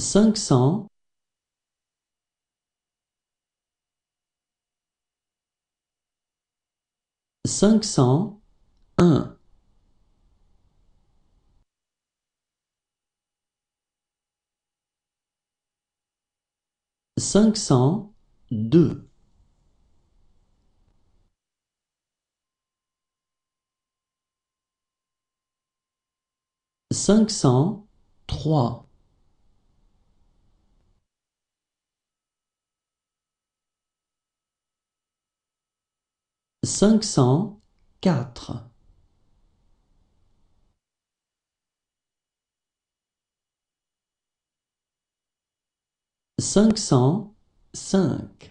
cinq cents cinq cent un. cinq cent deux. cinq cent trois cinq cent quatre. cinq cent cinq.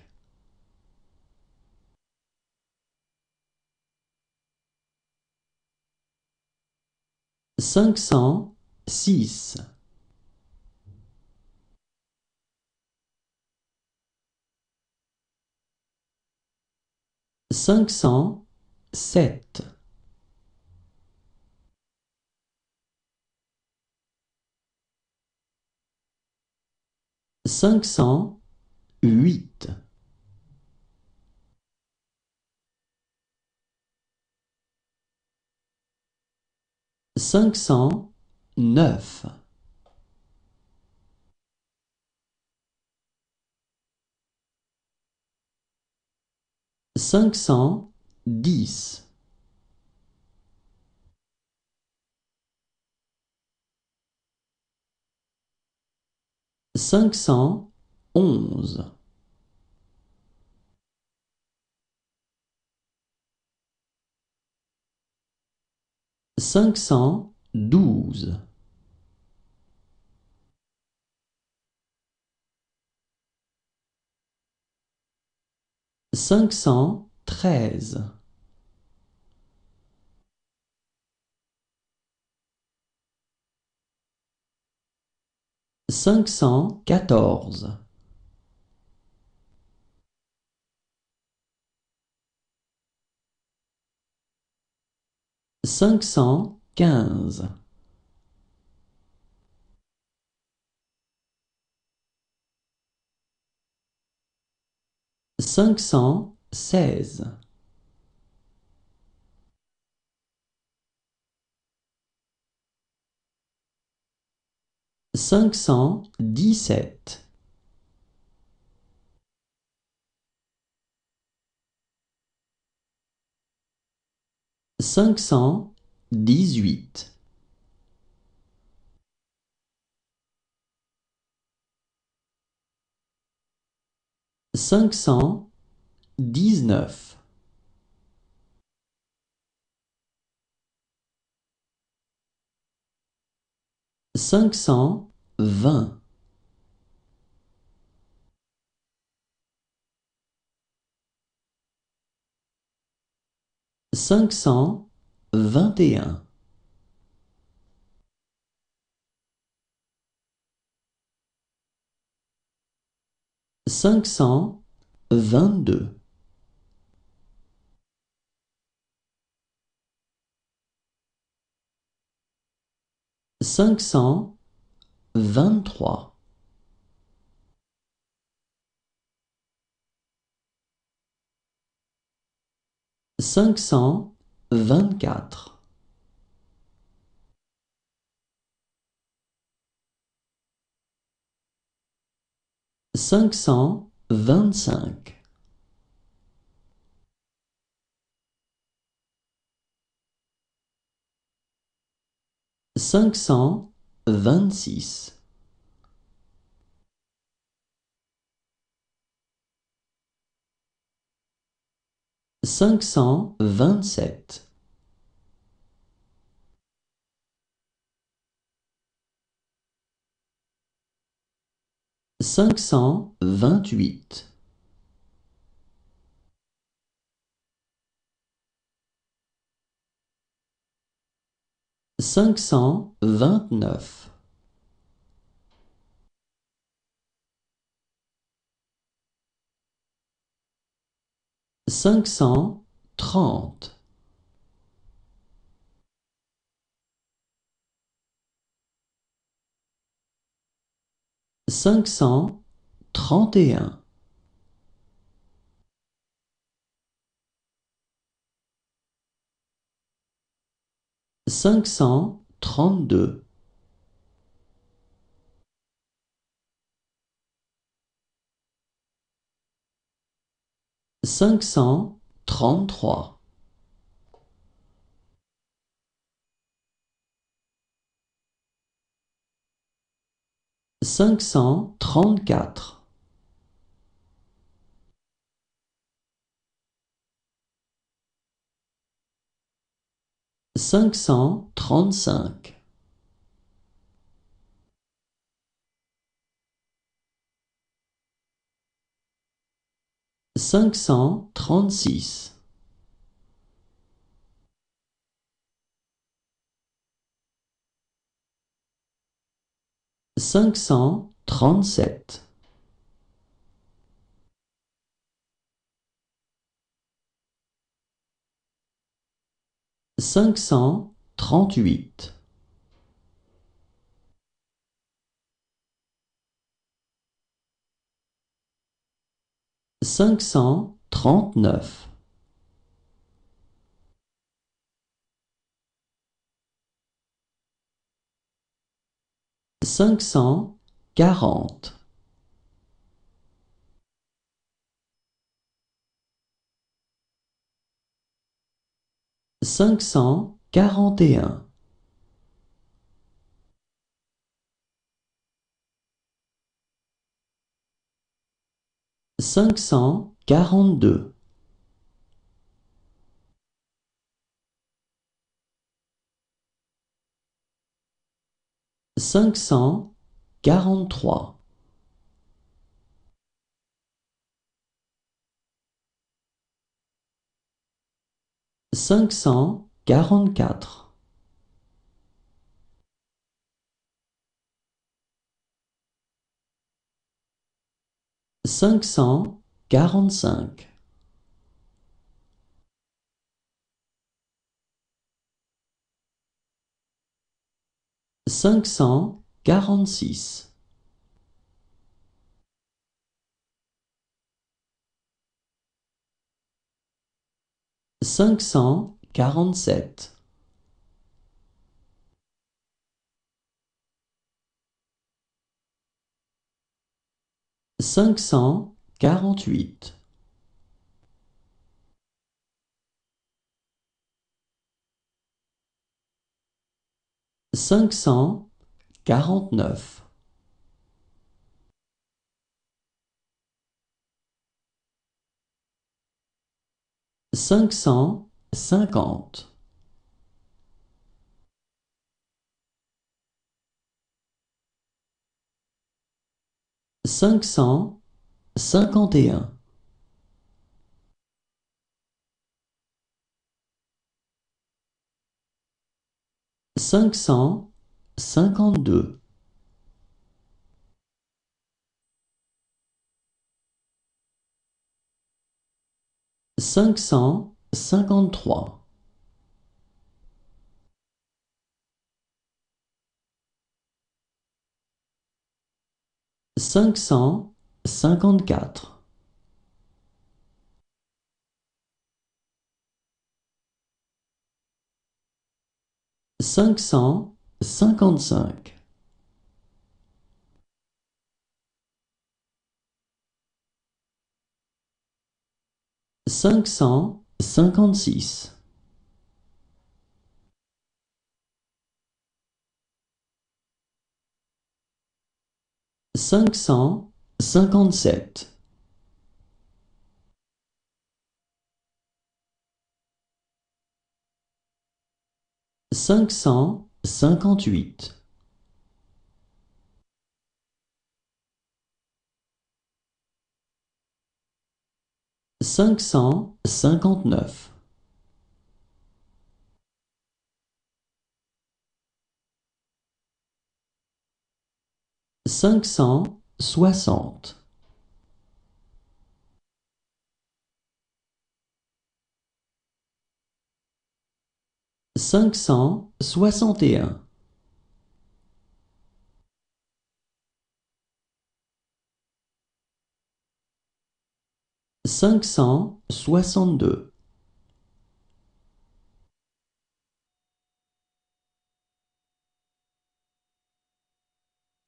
cinq cent six cinq cent sept. cinq cent huit. cinq cent neuf cinq cent dix. cinq cent onze. cinq cent douze cinq cent treize. cinq cent quatorze. cinq cent quinze cinq cent seize. cinq cent dix-sept. cinq cent dix-huit cinq cent dix-neuf. cinq cent vingt. cinq cent vingt et un cinq cent vingt-deux. cinq cent vingt-trois. cinq cent vingt-quatre cinq cent vingt-cinq. cinq cent vingt-six. cinq cent vingt-sept cinq cent vingt-huit. cinq cent vingt-neuf. cinq cent trente cinq cent trente et un, cinq cent trente-deux, cinq cent trente-trois, cinq cent trente-quatre, cinq cent trente-cinq, cinq cent trente-six, cinq cent trente-sept, cinq cent trente-huit, cinq cent trente-neuf, cinq cent quarante, cinq cent quarante et un, cinq cent quarante-deux, cinq cent quarante-trois, cinq cent quarante-quatre, cinq cent quarante-cinq, cinq cent quarante-six, cinq cent quarante-sept, cinq cent quarante-huit, cinq cent quarante-neuf, cinq cent cinquante, cinq cent cinquante et un, cinq cent cinquante-deux, cinq cent cinquante-trois, cinq cent cinquante-quatre, cinq cent cinquante-cinq, cinq cent cinquante-six, cinq cent cinquante-sept, cinq cent cinquante-huit, cinq cent cinquante-neuf, cinq cent soixante, cinq cent soixante et un. cinq cent soixante-deux.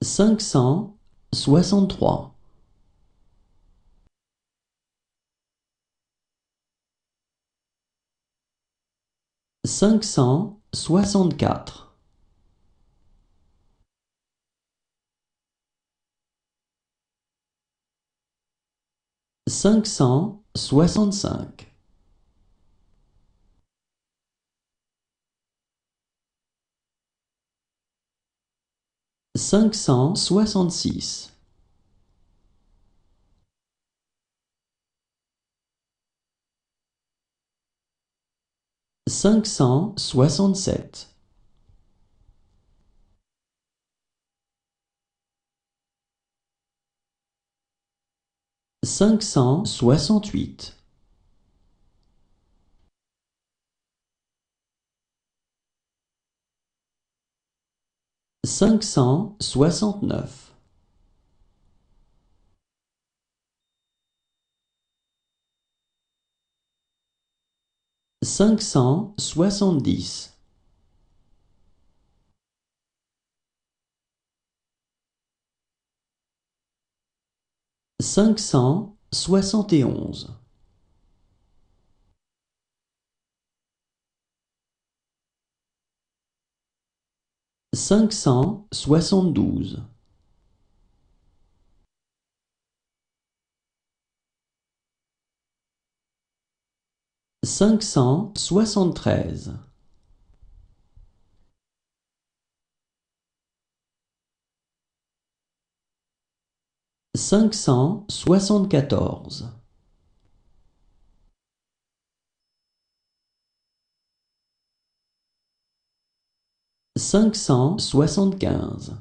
Cinq cent soixante-trois. Cinq cent soixante-quatre, cinq cent soixante-cinq, cinq cent soixante-six, cinq cent soixante-sept, cinq cent soixante-huit, cinq cent soixante-neuf, cinq cent soixante-dix, cinq cent soixante et onze, cinq cent soixante-douze, cinq cent soixante-treize, cinq cent soixante-quatorze, cinq cent soixante-quinze,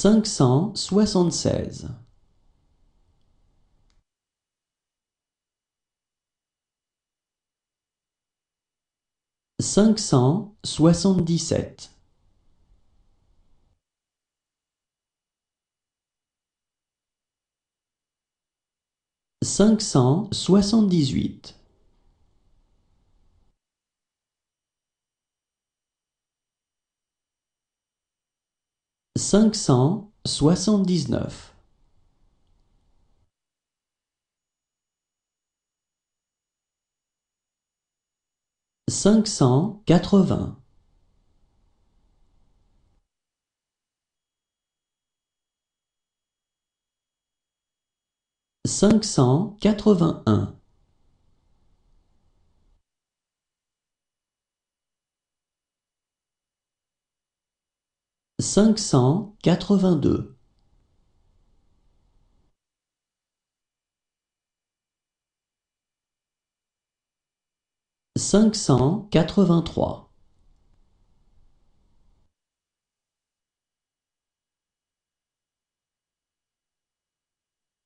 cinq cent soixante-seize, cinq cent soixante-dix-sept, cinq cent soixante-dix-huit, cinq cent soixante-dix-neuf, cinq cent quatre-vingts, cinq cent quatre-vingt-un, cinq cent quatre-vingt-deux, cinq cent quatre-vingt-trois,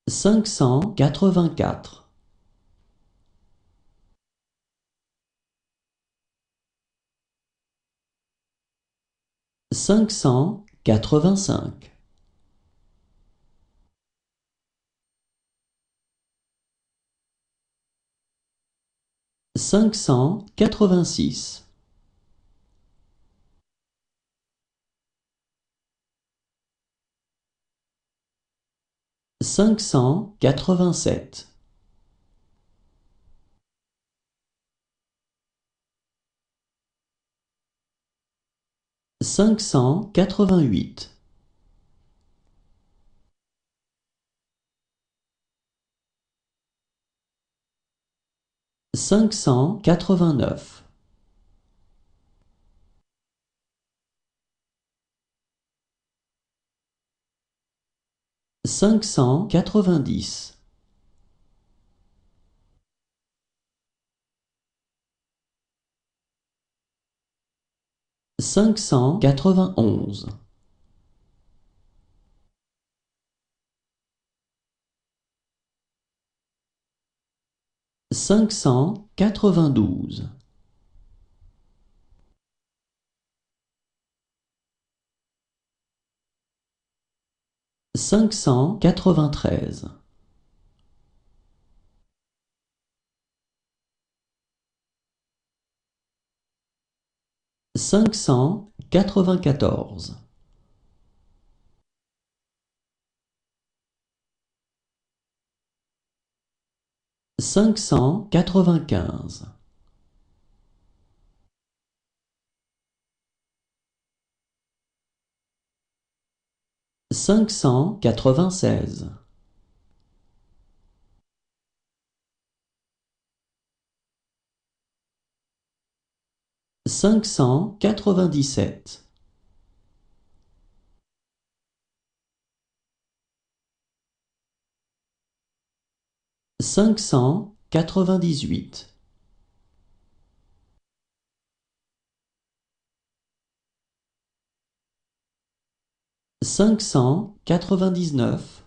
cinq cent quatre-vingt-quatre, cinq cent quatre-vingt-cinq, cinq cent quatre-vingt-six, cinq cent quatre-vingt-sept, cinq cent quatre-vingt-huit, cinq cent quatre-vingt-neuf, cinq cent quatre-vingt-dix, cinq cent quatre-vingt-onze. cinq cent quatre-vingt-douze. cinq cent quatre-vingt-treize. Cinq cent quatre-vingt-quatorze, cinq cent quatre-vingt-quinze, cinq cent quatre-vingt-seize, cinq cent quatre-vingt-dix-sept, cinq cent quatre-vingt-dix-huit, cinq cent quatre-vingt-dix-neuf,